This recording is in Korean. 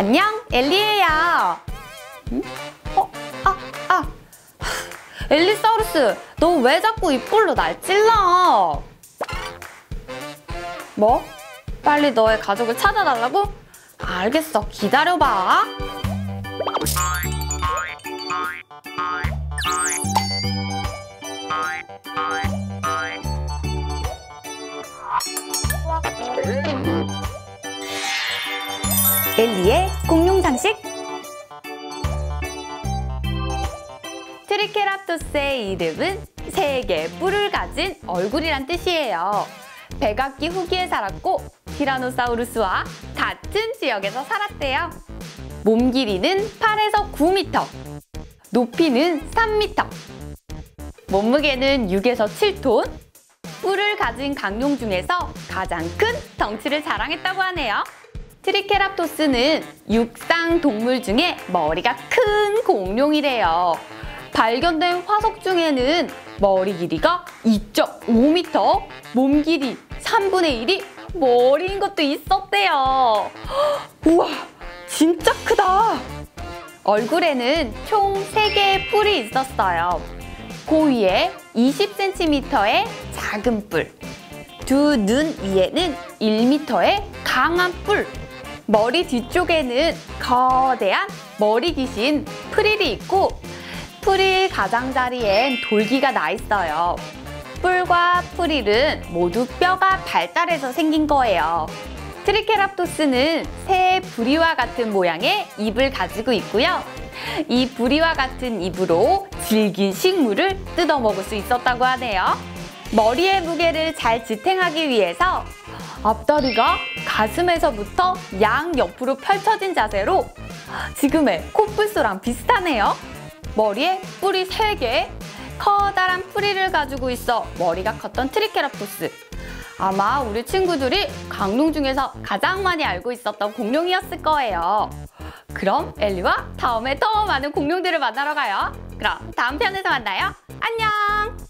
안녕, 엘리예요. 응? 어, 아, 아. 엘리사우루스, 너 왜 자꾸 입볼로 날 찔러? 뭐? 빨리 너의 가족을 찾아달라고? 알겠어, 기다려봐. 엘리의 공룡 장식 트리케라토스의 이름은 세 개의 뿔을 가진 얼굴이란 뜻이에요. 백악기 후기에 살았고 티라노사우루스와 같은 지역에서 살았대요. 몸 길이는 8에서 9m, 높이는 3m, 몸무게는 6에서 7톤, 뿔을 가진 강룡 중에서 가장 큰 덩치를 자랑했다고 하네요. 트리케라토스는 육상 동물 중에 머리가 큰 공룡이래요. 발견된 화석 중에는 머리 길이가 2.5m, 몸 길이 3분의 1이 머리인 것도 있었대요. 우와, 진짜 크다. 얼굴에는 총 3개의 뿔이 있었어요. 그 위에 20cm의 작은 뿔, 두 눈 위에는 1m의 강한 뿔, 머리 뒤쪽에는 거대한 머리 귀신 프릴이 있고 프릴 가장자리엔 돌기가 나 있어요. 뿔과 프릴은 모두 뼈가 발달해서 생긴 거예요. 트리케라토스는 새 부리와 같은 모양의 입을 가지고 있고요. 이 부리와 같은 입으로 질긴 식물을 뜯어 먹을 수 있었다고 하네요. 머리의 무게를 잘 지탱하기 위해서 앞다리가 가슴에서부터 양 옆으로 펼쳐진 자세로 지금의 코뿔소랑 비슷하네요. 머리에 뿔이 3개, 커다란 프릴을 가지고 있어 머리가 컸던 트리케라톱스. 아마 우리 친구들이 공룡 중에서 가장 많이 알고 있었던 공룡이었을 거예요. 그럼 엘리와 다음에 더 많은 공룡들을 만나러 가요. 그럼 다음 편에서 만나요. 안녕!